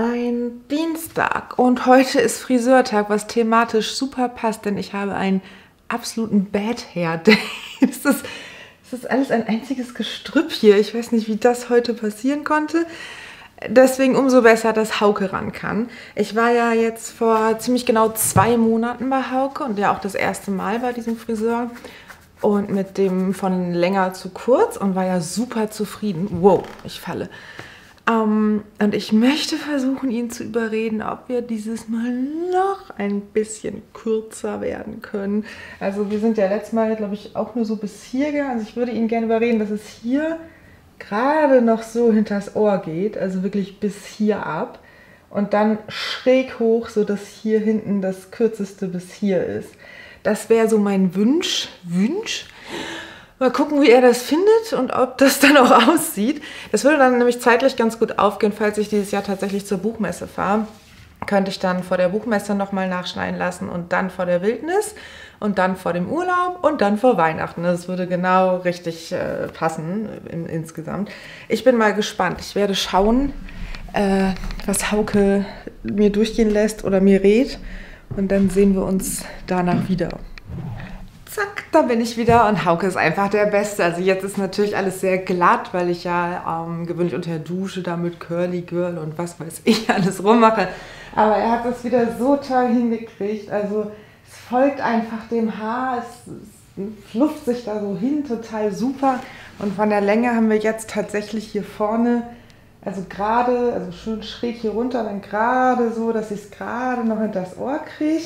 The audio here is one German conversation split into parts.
ein Dienstag und heute ist Friseurtag, was thematisch super passt, denn ich habe einen absoluten Bad Hair Day. Das ist, das ist alles ein einziges Gestrüpp hier. Ich weiß nicht, wie das heute passieren konnte. Deswegen umso besser, dass Hauke ran kann. Ich war ja jetzt vor ziemlich genau zwei Monaten bei Hauke und ja auch das erste Mal bei diesem Friseur und mit dem von länger zu kurz und war ja super zufrieden. Wow, ich falle. Ähm, und ich möchte versuchen, ihn zu überreden, ob wir dieses Mal noch ein bisschen kürzer werden können. Also wir sind ja letztes Mal, glaube ich, auch nur so bis hier gegangen. Also ich würde ihn gerne überreden, dass es hier gerade noch so hinters Ohr geht. Also wirklich bis hier ab. Und dann schräg hoch, sodass hier hinten das kürzeste bis hier ist. Das wäre so mein Wunsch. Wunsch. Mal gucken, wie er das findet und ob das dann auch aussieht. Das würde dann nämlich zeitlich ganz gut aufgehen, falls ich dieses Jahr tatsächlich zur Buchmesse fahre. Könnte ich dann vor der Buchmesse nochmal nachschneiden lassen und dann vor der Wildnis und dann vor dem Urlaub und dann vor Weihnachten. Das würde genau richtig äh, passen in, insgesamt. Ich bin mal gespannt. Ich werde schauen, äh, was Hauke mir durchgehen lässt oder mir rät. Und dann sehen wir uns danach wieder zack, da bin ich wieder und Hauke ist einfach der Beste. Also jetzt ist natürlich alles sehr glatt, weil ich ja ähm, gewöhnlich unter der Dusche da mit Curly Girl und was weiß ich alles rummache. Aber er hat das wieder so toll hingekriegt. Also es folgt einfach dem Haar, es, es flufft sich da so hin, total super. Und von der Länge haben wir jetzt tatsächlich hier vorne, also gerade, also schön schräg hier runter, dann gerade so, dass ich es gerade noch in das Ohr kriege.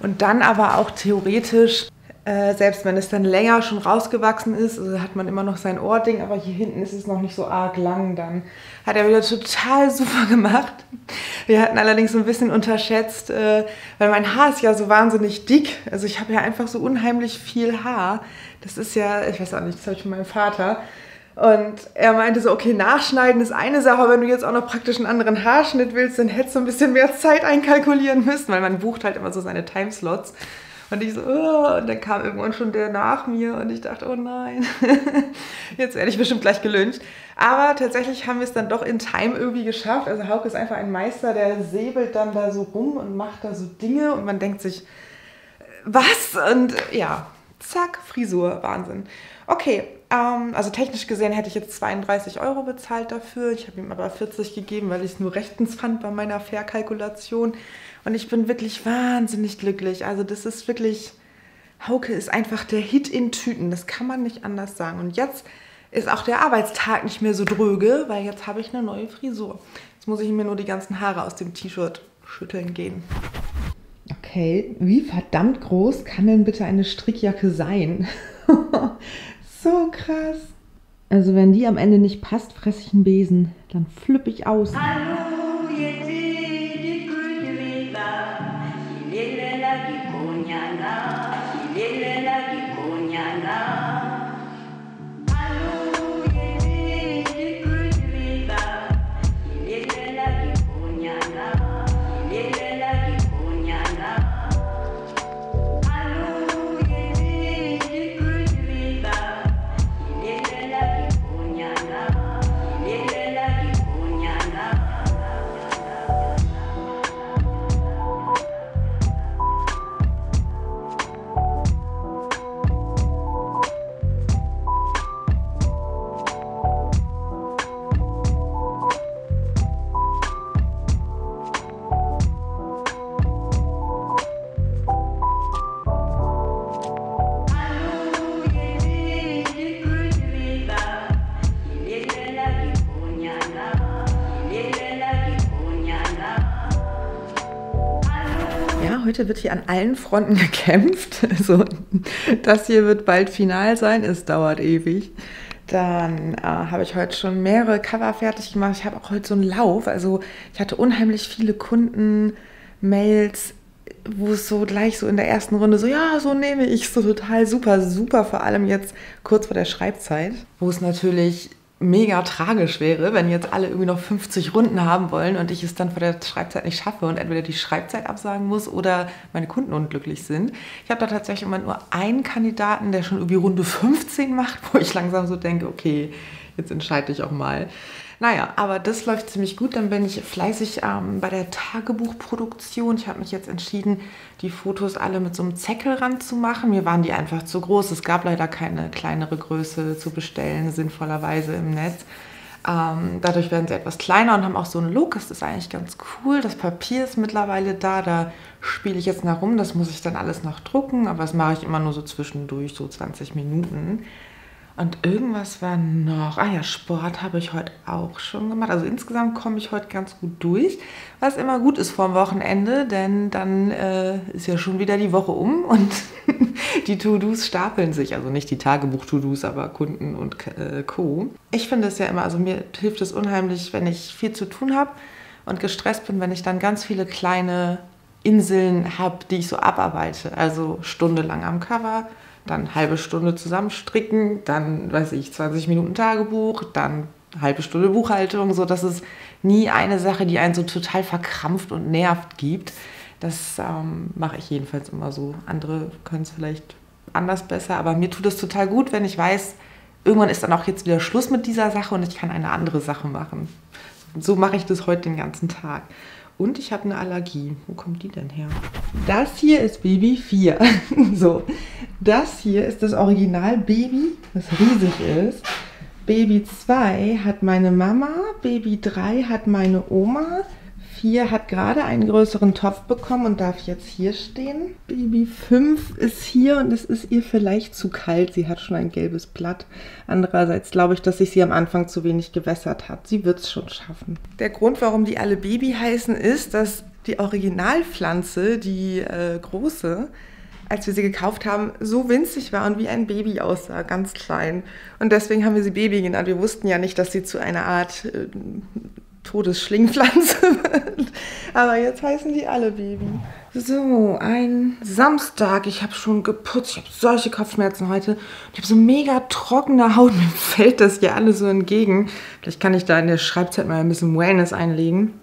Und dann aber auch theoretisch äh, selbst wenn es dann länger schon rausgewachsen ist, also hat man immer noch sein Ohrding, aber hier hinten ist es noch nicht so arg lang. Dann hat er wieder total super gemacht. Wir hatten allerdings so ein bisschen unterschätzt, äh, weil mein Haar ist ja so wahnsinnig dick. Also ich habe ja einfach so unheimlich viel Haar. Das ist ja, ich weiß auch nicht, das habe ich von meinem Vater. Und er meinte so, okay, nachschneiden ist eine Sache, aber wenn du jetzt auch noch praktisch einen anderen Haarschnitt willst, dann hättest du ein bisschen mehr Zeit einkalkulieren müssen, weil man bucht halt immer so seine Timeslots. Und ich so, oh, und dann kam irgendwann schon der nach mir und ich dachte, oh nein, jetzt werde ich bestimmt gleich gelünscht. Aber tatsächlich haben wir es dann doch in Time irgendwie geschafft. Also Hauke ist einfach ein Meister, der säbelt dann da so rum und macht da so Dinge und man denkt sich, was? Und ja, zack, Frisur, Wahnsinn. Okay, ähm, also technisch gesehen hätte ich jetzt 32 Euro bezahlt dafür. Ich habe ihm aber 40 gegeben, weil ich es nur rechtens fand bei meiner Fairkalkulation. Und ich bin wirklich wahnsinnig glücklich. Also das ist wirklich, Hauke ist einfach der Hit in Tüten. Das kann man nicht anders sagen. Und jetzt ist auch der Arbeitstag nicht mehr so dröge, weil jetzt habe ich eine neue Frisur. Jetzt muss ich mir nur die ganzen Haare aus dem T-Shirt schütteln gehen. Okay, wie verdammt groß kann denn bitte eine Strickjacke sein? so krass. Also wenn die am Ende nicht passt, fresse ich einen Besen. Dann flippe ich aus. Hallo. la gikonyanga, ilele la gikonyanga. Heute wird hier an allen Fronten gekämpft. Also das hier wird bald final sein. Es dauert ewig. Dann äh, habe ich heute schon mehrere Cover fertig gemacht. Ich habe auch heute so einen Lauf. Also ich hatte unheimlich viele Kunden, Mails, wo es so gleich so in der ersten Runde so, ja, so nehme ich so total super, super, vor allem jetzt kurz vor der Schreibzeit, wo es natürlich mega tragisch wäre, wenn jetzt alle irgendwie noch 50 Runden haben wollen und ich es dann vor der Schreibzeit nicht schaffe und entweder die Schreibzeit absagen muss oder meine Kunden unglücklich sind. Ich habe da tatsächlich immer nur einen Kandidaten, der schon irgendwie Runde 15 macht, wo ich langsam so denke, okay, jetzt entscheide ich auch mal. Naja, aber das läuft ziemlich gut. Dann bin ich fleißig ähm, bei der Tagebuchproduktion. Ich habe mich jetzt entschieden, die Fotos alle mit so einem Zeckelrand zu machen. Mir waren die einfach zu groß. Es gab leider keine kleinere Größe zu bestellen, sinnvollerweise im Netz. Ähm, dadurch werden sie etwas kleiner und haben auch so einen Look. Das ist eigentlich ganz cool. Das Papier ist mittlerweile da. Da spiele ich jetzt nach rum. Das muss ich dann alles noch drucken. Aber das mache ich immer nur so zwischendurch, so 20 Minuten. Und irgendwas war noch. Ah ja, Sport habe ich heute auch schon gemacht. Also insgesamt komme ich heute ganz gut durch, was immer gut ist vorm Wochenende, denn dann äh, ist ja schon wieder die Woche um und die To-Dos stapeln sich. Also nicht die Tagebuch-To-Dos, aber Kunden und äh, Co. Ich finde es ja immer, also mir hilft es unheimlich, wenn ich viel zu tun habe und gestresst bin, wenn ich dann ganz viele kleine Inseln habe, die ich so abarbeite. Also stundenlang am Cover dann halbe Stunde zusammenstricken, dann, weiß ich, 20 Minuten Tagebuch, dann halbe Stunde Buchhaltung, so dass es nie eine Sache, die einen so total verkrampft und nervt gibt. Das ähm, mache ich jedenfalls immer so. Andere können es vielleicht anders besser, aber mir tut es total gut, wenn ich weiß, irgendwann ist dann auch jetzt wieder Schluss mit dieser Sache und ich kann eine andere Sache machen. So mache ich das heute den ganzen Tag. Und ich habe eine Allergie. Wo kommt die denn her? Das hier ist Baby 4. so, das hier ist das Original Baby, das riesig ist. Baby 2 hat meine Mama, Baby 3 hat meine Oma, 4 hat gerade einen größeren Topf bekommen und darf jetzt hier stehen. Baby 5 ist hier und es ist ihr vielleicht zu kalt. Sie hat schon ein gelbes Blatt. Andererseits glaube ich, dass sich sie am Anfang zu wenig gewässert hat. Sie wird es schon schaffen. Der Grund, warum die alle Baby heißen, ist, dass die Originalpflanze, die äh, große, als wir sie gekauft haben, so winzig war und wie ein Baby aussah, ganz klein. Und deswegen haben wir sie Baby genannt. Wir wussten ja nicht, dass sie zu einer Art äh, Todesschlingpflanze. Aber jetzt heißen die alle Baby. So, ein Samstag. Ich habe schon geputzt. Ich habe solche Kopfschmerzen heute. Ich habe so mega trockene Haut. Mir fällt das hier alles so entgegen. Vielleicht kann ich da in der Schreibzeit mal ein bisschen Wellness einlegen.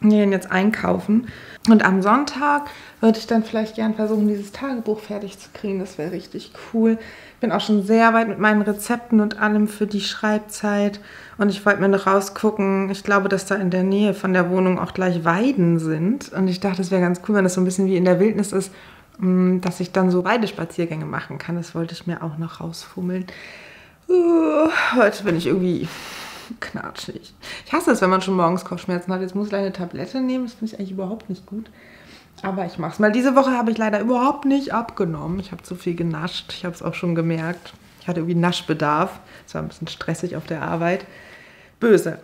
Wir gehen jetzt einkaufen. Und am Sonntag würde ich dann vielleicht gern versuchen, dieses Tagebuch fertig zu kriegen. Das wäre richtig cool. Ich bin auch schon sehr weit mit meinen Rezepten und allem für die Schreibzeit. Und ich wollte mir noch rausgucken. Ich glaube, dass da in der Nähe von der Wohnung auch gleich Weiden sind. Und ich dachte, es wäre ganz cool, wenn das so ein bisschen wie in der Wildnis ist, mm, dass ich dann so Weidespaziergänge machen kann. Das wollte ich mir auch noch rausfummeln. Uh, heute bin ich irgendwie knatschig. Ich hasse es, wenn man schon morgens Kopfschmerzen hat. Jetzt muss ich eine Tablette nehmen. Das finde ich eigentlich überhaupt nicht gut. Aber ich mache es mal. Diese Woche habe ich leider überhaupt nicht abgenommen. Ich habe zu viel genascht. Ich habe es auch schon gemerkt. Ich hatte irgendwie Naschbedarf. Es war ein bisschen stressig auf der Arbeit. Böse.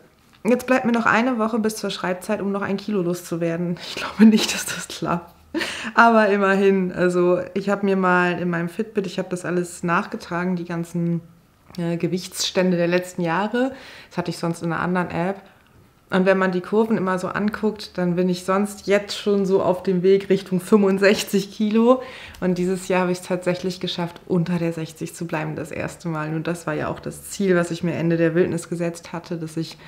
Jetzt bleibt mir noch eine Woche bis zur Schreibzeit, um noch ein Kilo loszuwerden. Ich glaube nicht, dass das klappt. Aber immerhin, also ich habe mir mal in meinem Fitbit, ich habe das alles nachgetragen, die ganzen äh, Gewichtsstände der letzten Jahre. Das hatte ich sonst in einer anderen App. Und wenn man die Kurven immer so anguckt, dann bin ich sonst jetzt schon so auf dem Weg Richtung 65 Kilo. Und dieses Jahr habe ich es tatsächlich geschafft, unter der 60 zu bleiben, das erste Mal. Und das war ja auch das Ziel, was ich mir Ende der Wildnis gesetzt hatte, dass ich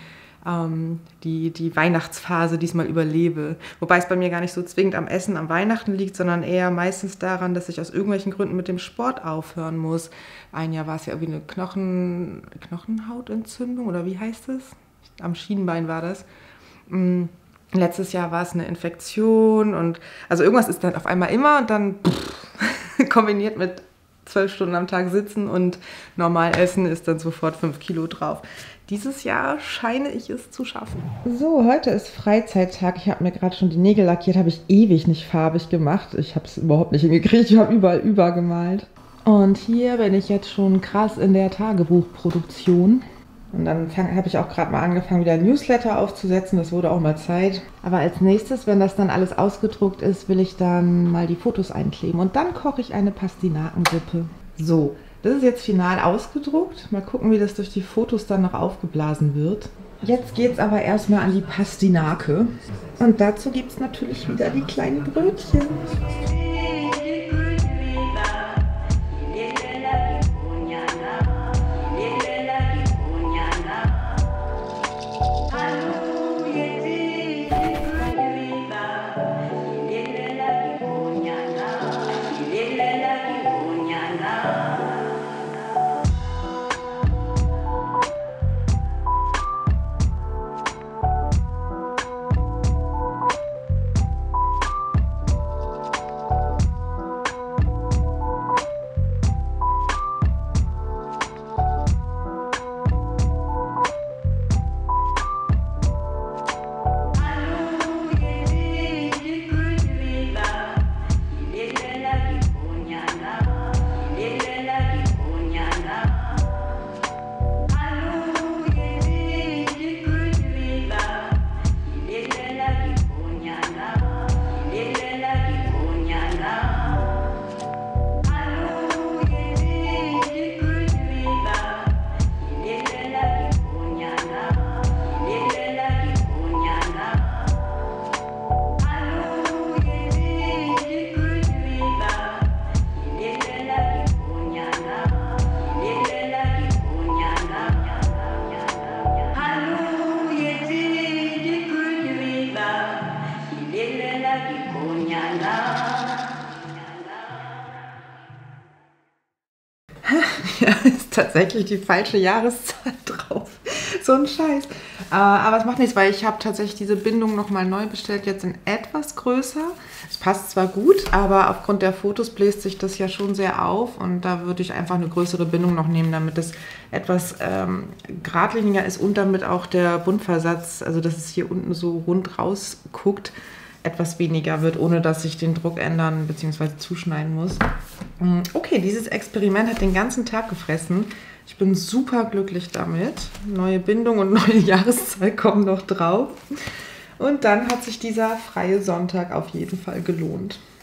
ähm, die, die Weihnachtsphase diesmal überlebe. Wobei es bei mir gar nicht so zwingend am Essen am Weihnachten liegt, sondern eher meistens daran, dass ich aus irgendwelchen Gründen mit dem Sport aufhören muss. Ein Jahr war es ja irgendwie eine Knochen, Knochenhautentzündung oder wie heißt es? Am Schienbein war das. Mm, letztes Jahr war es eine Infektion und also irgendwas ist dann auf einmal immer und dann pff, kombiniert mit zwölf Stunden am Tag sitzen und normal essen ist dann sofort fünf Kilo drauf. Dieses Jahr scheine ich es zu schaffen. So, heute ist Freizeittag. Ich habe mir gerade schon die Nägel lackiert, habe ich ewig nicht farbig gemacht. Ich habe es überhaupt nicht hingekriegt. Ich habe überall übergemalt. Und hier bin ich jetzt schon krass in der Tagebuchproduktion. Und dann habe ich auch gerade mal angefangen, wieder Newsletter aufzusetzen. Das wurde auch mal Zeit. Aber als nächstes, wenn das dann alles ausgedruckt ist, will ich dann mal die Fotos einkleben. Und dann koche ich eine Pastinakensuppe. So, das ist jetzt final ausgedruckt. Mal gucken, wie das durch die Fotos dann noch aufgeblasen wird. Jetzt geht es aber erstmal an die Pastinake. Und dazu gibt es natürlich wieder die kleinen Brötchen. tatsächlich die falsche Jahreszahl drauf. So ein Scheiß. Äh, aber es macht nichts, weil ich habe tatsächlich diese Bindung nochmal neu bestellt, jetzt in etwas größer. Es passt zwar gut, aber aufgrund der Fotos bläst sich das ja schon sehr auf und da würde ich einfach eine größere Bindung noch nehmen, damit es etwas ähm, geradliniger ist und damit auch der Buntversatz, also dass es hier unten so rund rausguckt, etwas weniger wird, ohne dass ich den Druck ändern bzw. zuschneiden muss. Mm, okay, dieses Experiment hat den ganzen Tag gefressen. Ich bin super glücklich damit. Neue Bindung und neue Jahreszahl kommen noch drauf. Und dann hat sich dieser freie Sonntag auf jeden Fall gelohnt.